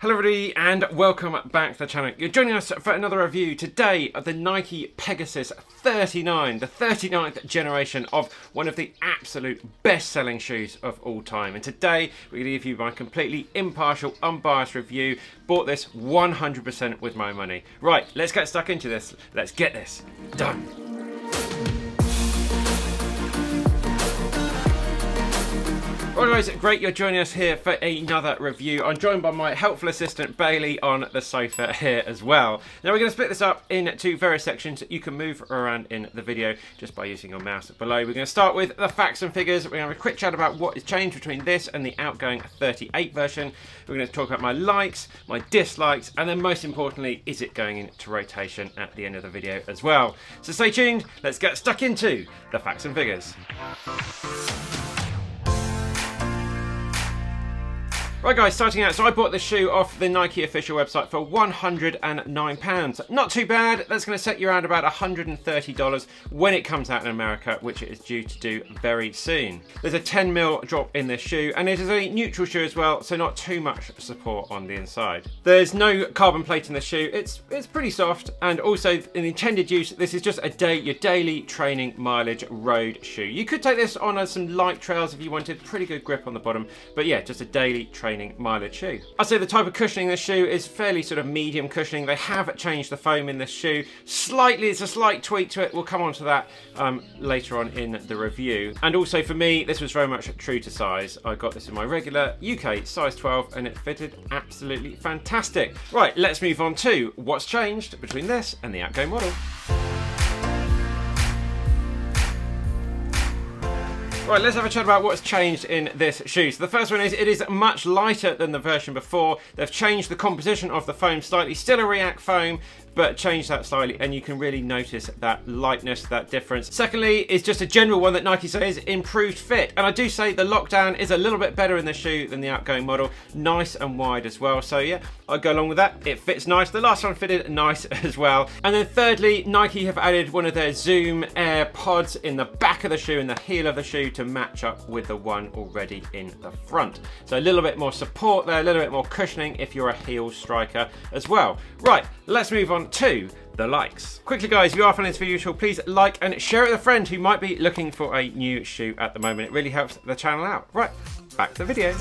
Hello everybody and welcome back to the channel. You're joining us for another review today of the Nike Pegasus 39, the 39th generation of one of the absolute best-selling shoes of all time. And today we're going to give you my completely impartial, unbiased review. Bought this 100% with my money. Right, let's get stuck into this. Let's get this done. Guys, great you're joining us here for another review. I'm joined by my helpful assistant Bailey on the sofa here as well. Now we're going to split this up into various sections. That you can move around in the video just by using your mouse below. We're going to start with the facts and figures. We're going to have a quick chat about what has changed between this and the outgoing 38 version. We're going to talk about my likes, my dislikes, and then most importantly, is it going into rotation at the end of the video as well. So stay tuned, let's get stuck into the facts and figures. Right guys, starting out, so I bought this shoe off the Nike official website for £109. Not too bad, that's going to set you around about $130 when it comes out in America, which it is due to do very soon. There's a 10 mil drop in this shoe, and it is a neutral shoe as well, so not too much support on the inside. There's no carbon plate in the shoe, it's, it's pretty soft, and also in intended use, this is just a day, your daily training mileage road shoe. You could take this on some light trails if you wanted, pretty good grip on the bottom, but yeah, just a daily training mileage shoe. I'd say the type of cushioning in this shoe is fairly sort of medium cushioning. They have changed the foam in this shoe slightly. It's a slight tweak to it. We'll come on to that um, later on in the review. And also for me, this was very much true to size. I got this in my regular UK size 12 and it fitted absolutely fantastic. Right, let's move on to what's changed between this and the outgoing model. Right, let's have a chat about what's changed in this shoe. So the first one is it is much lighter than the version before. They've changed the composition of the foam slightly. Still a React foam, but change that slightly and you can really notice that lightness, that difference. Secondly, is just a general one that Nike says improved fit. And I do say the lockdown is a little bit better in the shoe than the outgoing model. Nice and wide as well. So yeah, i go along with that. It fits nice. The last one fitted nice as well. And then thirdly, Nike have added one of their Zoom Air pods in the back of the shoe in the heel of the shoe to match up with the one already in the front. So a little bit more support there, a little bit more cushioning if you're a heel striker as well. Right, let's move on to the likes. Quickly guys, if you are finding this video useful, please like and share it with a friend who might be looking for a new shoe at the moment. It really helps the channel out. Right, back to the video.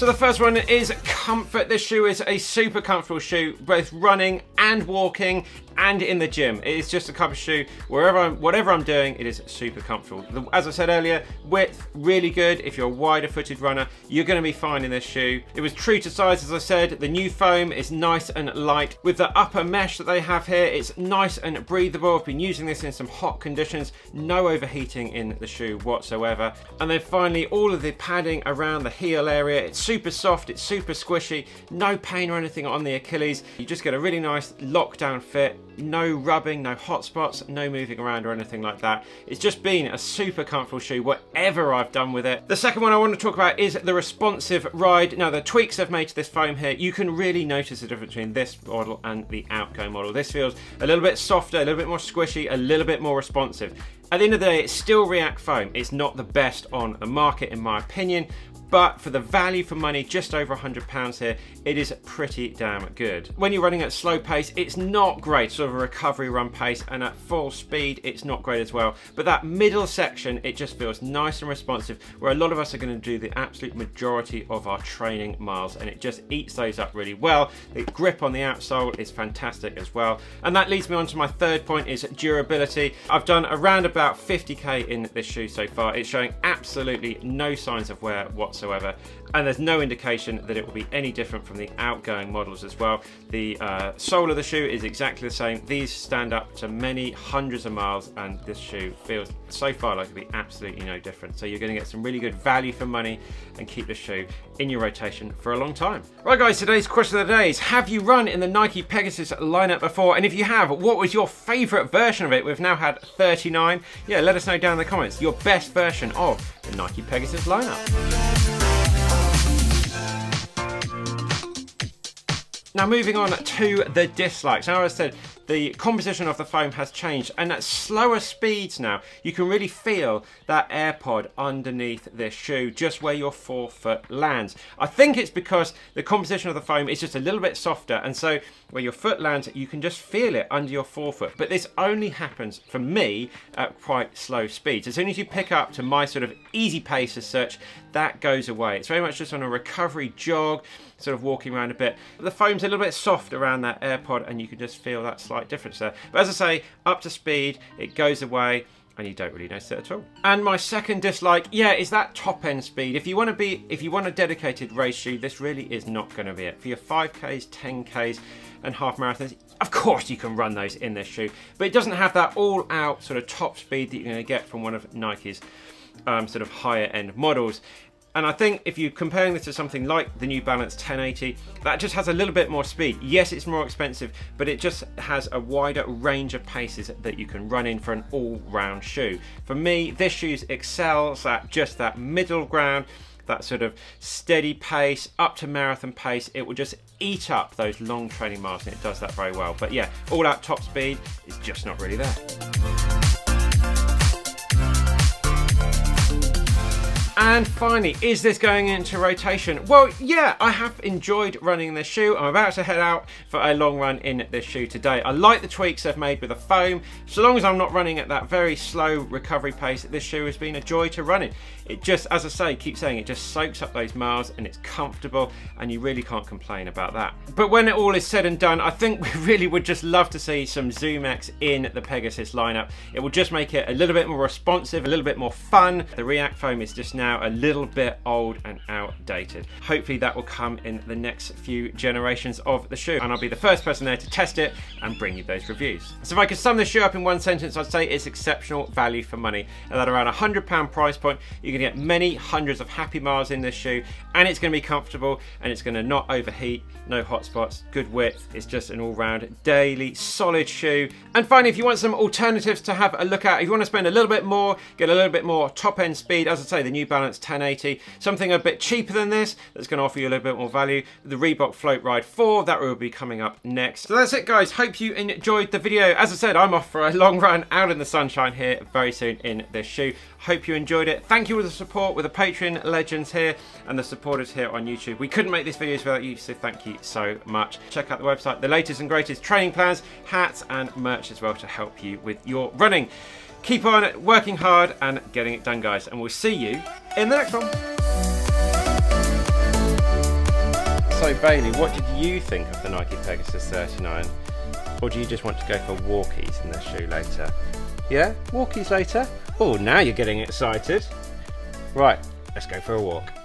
So the first one is comfort. This shoe is a super comfortable shoe, both running and walking and in the gym. It is just a cup of shoe. Wherever I'm, whatever I'm doing, it is super comfortable. As I said earlier, width, really good. If you're a wider footed runner, you're gonna be fine in this shoe. It was true to size, as I said. The new foam is nice and light. With the upper mesh that they have here, it's nice and breathable. I've been using this in some hot conditions. No overheating in the shoe whatsoever. And then finally, all of the padding around the heel area. It's super soft, it's super squishy. No pain or anything on the Achilles. You just get a really nice lockdown fit no rubbing, no hot spots, no moving around or anything like that. It's just been a super comfortable shoe, whatever I've done with it. The second one I want to talk about is the responsive ride. Now the tweaks I've made to this foam here, you can really notice the difference between this model and the outgoing model. This feels a little bit softer, a little bit more squishy, a little bit more responsive. At the end of the day, it's still React foam. It's not the best on the market in my opinion, but for the value for money, just over 100 pounds here, it is pretty damn good. When you're running at slow pace, it's not great, sort of a recovery run pace, and at full speed, it's not great as well. But that middle section, it just feels nice and responsive, where a lot of us are gonna do the absolute majority of our training miles, and it just eats those up really well. The grip on the outsole is fantastic as well. And that leads me on to my third point is durability. I've done around about 50K in this shoe so far. It's showing absolutely no signs of wear whatsoever whatsoever and there's no indication that it will be any different from the outgoing models as well. The uh, sole of the shoe is exactly the same. These stand up to many hundreds of miles and this shoe feels so far like it'll be absolutely no different. So you're gonna get some really good value for money and keep the shoe in your rotation for a long time. Right guys, today's question of the day is, have you run in the Nike Pegasus lineup before? And if you have, what was your favorite version of it? We've now had 39. Yeah, let us know down in the comments your best version of the Nike Pegasus lineup. Now moving on to the dislikes. Now as I said, the composition of the foam has changed and at slower speeds now you can really feel that AirPod underneath this shoe just where your forefoot lands. I think it's because the composition of the foam is just a little bit softer and so where your foot lands you can just feel it under your forefoot but this only happens for me at quite slow speeds. As soon as you pick up to my sort of easy pace as such that goes away. It's very much just on a recovery jog sort of walking around a bit. The foam's a little bit soft around that AirPod and you can just feel that slight difference there. But as I say, up to speed, it goes away and you don't really notice it at all. And my second dislike, yeah, is that top end speed. If you want to be, if you want a dedicated race shoe, this really is not going to be it. For your 5Ks, 10Ks and half marathons, of course you can run those in this shoe, but it doesn't have that all out sort of top speed that you're going to get from one of Nike's um, sort of higher end models. And I think if you're comparing this to something like the New Balance 1080, that just has a little bit more speed. Yes, it's more expensive, but it just has a wider range of paces that you can run in for an all-round shoe. For me, this shoe excels at just that middle ground, that sort of steady pace up to marathon pace. It will just eat up those long training miles and it does that very well. But yeah, all out top speed is just not really there. And finally, is this going into rotation? Well, yeah, I have enjoyed running this shoe. I'm about to head out for a long run in this shoe today. I like the tweaks they've made with the foam. So long as I'm not running at that very slow recovery pace, this shoe has been a joy to run in. It just, as I say, keep saying, it just soaks up those miles and it's comfortable and you really can't complain about that. But when it all is said and done, I think we really would just love to see some ZoomX in the Pegasus lineup. It will just make it a little bit more responsive, a little bit more fun. The React foam is just now a little bit old and outdated. Hopefully that will come in the next few generations of the shoe and I'll be the first person there to test it and bring you those reviews. So if I could sum this shoe up in one sentence, I'd say it's exceptional value for money. At around a £100 price point, you can get many hundreds of happy miles in this shoe and it's going to be comfortable and it's going to not overheat, no hot spots, good width. It's just an all-round daily solid shoe. And finally, if you want some alternatives to have a look at, if you want to spend a little bit more, get a little bit more top-end speed, as I say, the New Balance Balance 1080. Something a bit cheaper than this that's going to offer you a little bit more value. The Reebok Floatride 4, that will be coming up next. So that's it guys, hope you enjoyed the video. As I said, I'm off for a long run out in the sunshine here very soon in this shoe. Hope you enjoyed it. Thank you for the support with the Patreon legends here and the supporters here on YouTube. We couldn't make these videos without you, so thank you so much. Check out the website, the latest and greatest training plans, hats and merch as well to help you with your running. Keep on working hard and getting it done, guys. And we'll see you in the next one. So, Bailey, what did you think of the Nike Pegasus 39? Or do you just want to go for walkies in the shoe later? Yeah? Walkies later? Oh, now you're getting excited. Right, let's go for a walk.